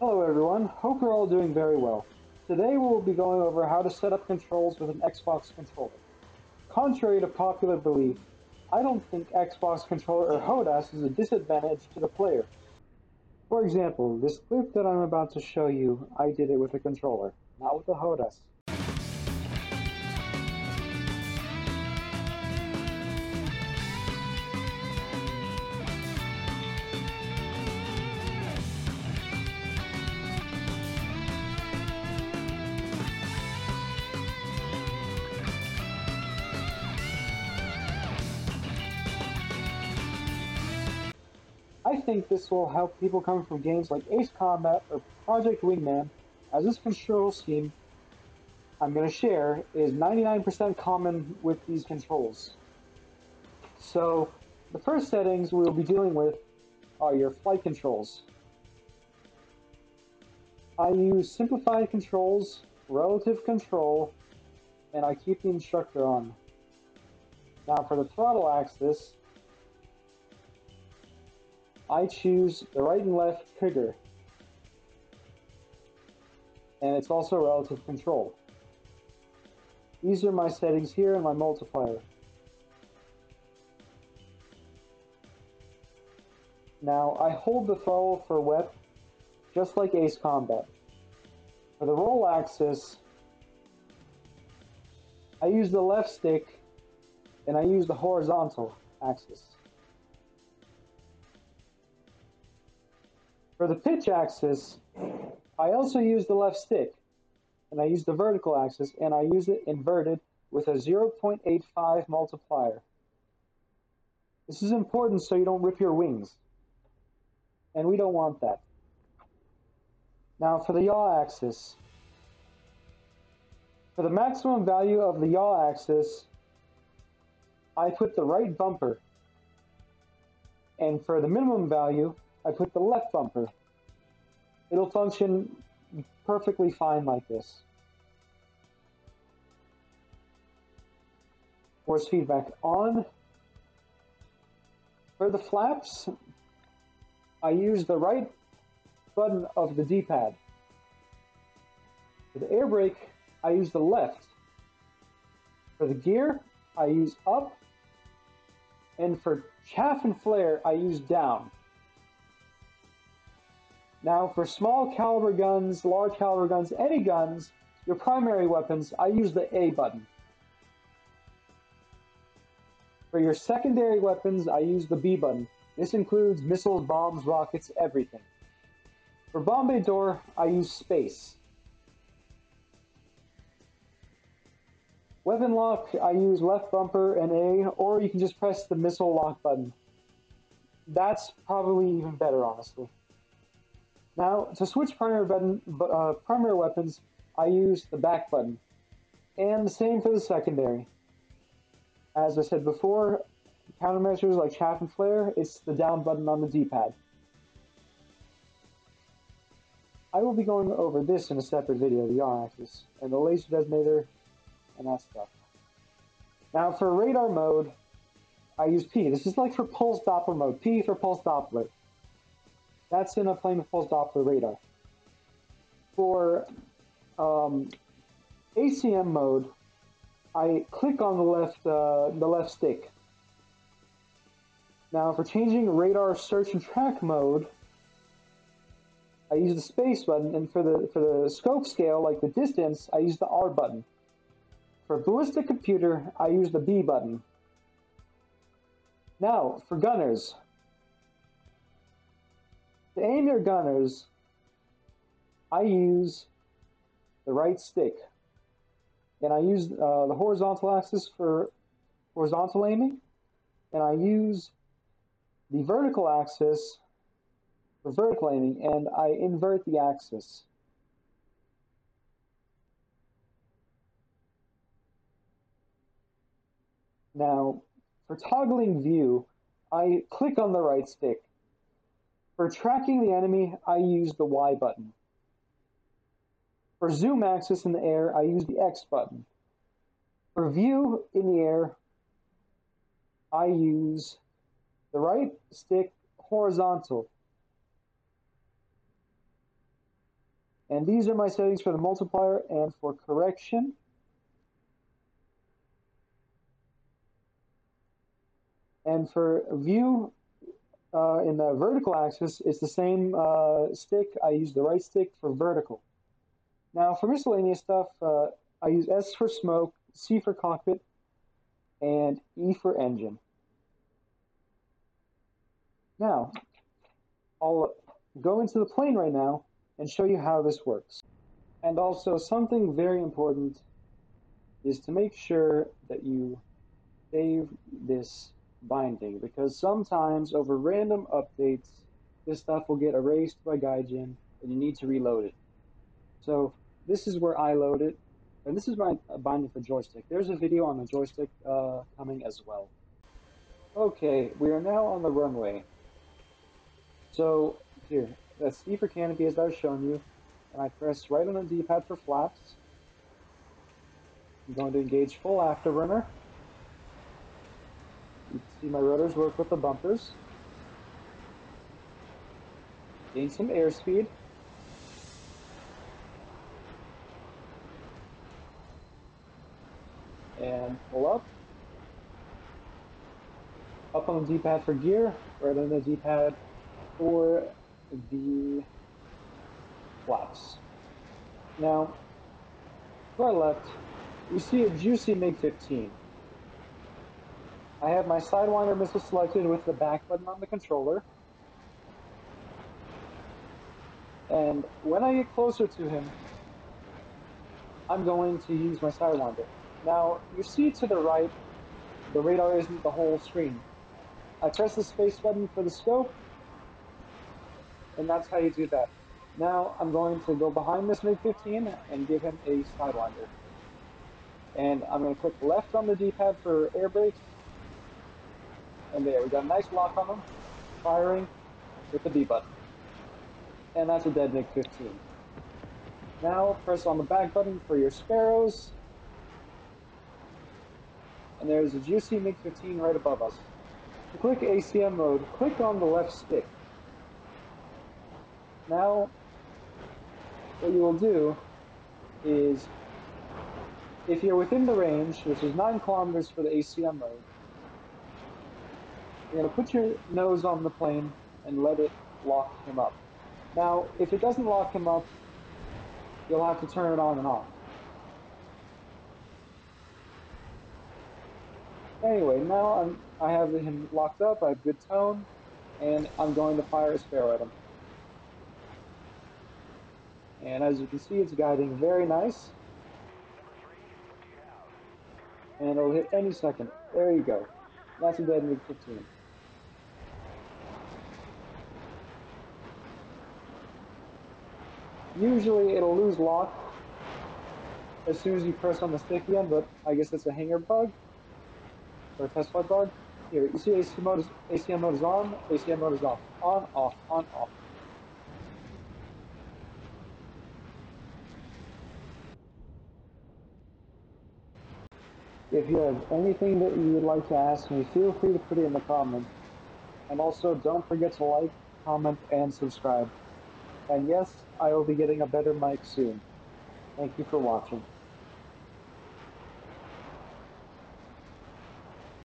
Hello everyone, hope you're all doing very well. Today we will be going over how to set up controls with an Xbox controller. Contrary to popular belief, I don't think Xbox controller or HOTAS is a disadvantage to the player. For example, this clip that I'm about to show you, I did it with a controller, not with a HOTAS. I think this will help people coming from games like Ace Combat or Project Wingman, as this control scheme I'm going to share is 99% common with these controls. So, the first settings we'll be dealing with are your flight controls. I use simplified controls, relative control, and I keep the instructor on. Now for the throttle axis, I choose the right and left trigger. And it's also relative control. These are my settings here and my multiplier. Now, I hold the throttle for WEP just like Ace Combat. For the roll axis, I use the left stick and I use the horizontal axis. For the pitch axis, I also use the left stick, and I use the vertical axis, and I use it inverted with a 0.85 multiplier. This is important so you don't rip your wings, and we don't want that. Now for the yaw axis, for the maximum value of the yaw axis, I put the right bumper, and for the minimum value, I put the left bumper. It'll function perfectly fine like this. Force feedback on. For the flaps, I use the right button of the D-pad. For the air brake, I use the left. For the gear, I use up. And for chaff and flare, I use down. Now, for small caliber guns, large caliber guns, any guns, your primary weapons, I use the A button. For your secondary weapons, I use the B button. This includes missiles, bombs, rockets, everything. For bomb bay door, I use space. Weapon lock, I use left bumper and A, or you can just press the missile lock button. That's probably even better, honestly. Now, to switch primary, button, uh, primary weapons, I use the back button. And the same for the secondary. As I said before, countermeasures like chaff and flare, it's the down button on the D-pad. I will be going over this in a separate video, the yaw axis, and the laser designator, and that stuff. Now for radar mode, I use P. This is like for pulse Doppler mode. P for pulse Doppler. That's in a flame pulse Doppler radar. For um, ACM mode, I click on the left uh, the left stick. Now for changing radar search and track mode, I use the space button, and for the for the scope scale, like the distance, I use the R button. For ballistic computer, I use the B button. Now, for gunners, to aim your gunners, I use the right stick. And I use uh, the horizontal axis for horizontal aiming. And I use the vertical axis for vertical aiming. And I invert the axis. Now, for toggling view, I click on the right stick. For tracking the enemy, I use the Y button. For zoom axis in the air, I use the X button. For view in the air, I use the right stick horizontal. And these are my settings for the multiplier and for correction. And for view uh, in the vertical axis, it's the same uh, stick. I use the right stick for vertical. Now for miscellaneous stuff, uh, I use S for smoke, C for cockpit, and E for engine. Now, I'll go into the plane right now and show you how this works. And also, something very important is to make sure that you save this binding, because sometimes over random updates, this stuff will get erased by Gaijin, and you need to reload it. So this is where I load it, and this is my binding for joystick. There's a video on the joystick uh, coming as well. Okay, we are now on the runway. So here, that's C for canopy as I've shown you, and I press right on the D-pad for flaps. I'm going to engage full afterburner. You see my rudders work with the bumpers. Gain some airspeed. And pull up. Up on the D-pad for gear, right on the D-pad for the flaps. Now, to left, we see a juicy MiG-15. I have my Sidewinder missile selected with the back button on the controller. And when I get closer to him, I'm going to use my Sidewinder. Now, you see to the right, the radar isn't the whole screen. I press the space button for the scope, and that's how you do that. Now I'm going to go behind this MiG-15 and give him a Sidewinder. And I'm going to click left on the D-pad for air brakes. And there, we got a nice lock on them, firing with the B button. And that's a dead MiG-15. Now press on the back button for your sparrows. And there's a juicy MiG-15 right above us. To click ACM mode, click on the left stick. Now, what you will do is, if you're within the range, which is 9 kilometers for the ACM mode, you know, put your nose on the plane and let it lock him up. Now, if it doesn't lock him up, you'll have to turn it on and off. Anyway, now I'm, I have him locked up, I have good tone, and I'm going to fire a sparrow at him. And as you can see, it's guiding very nice. And it'll hit any second. There you go. That's a dead fifteen. Usually it'll lose lock as soon as you press on the stick again, but I guess it's a hangar bug or a test flight bug. Here, you see ACM mode is, ACM mode is on, ACM mode is off. On, off, on, off. If you have anything that you would like to ask me, feel free to put it in the comments. And also, don't forget to like, comment, and subscribe. And yes, I will be getting a better mic soon. Thank you for watching.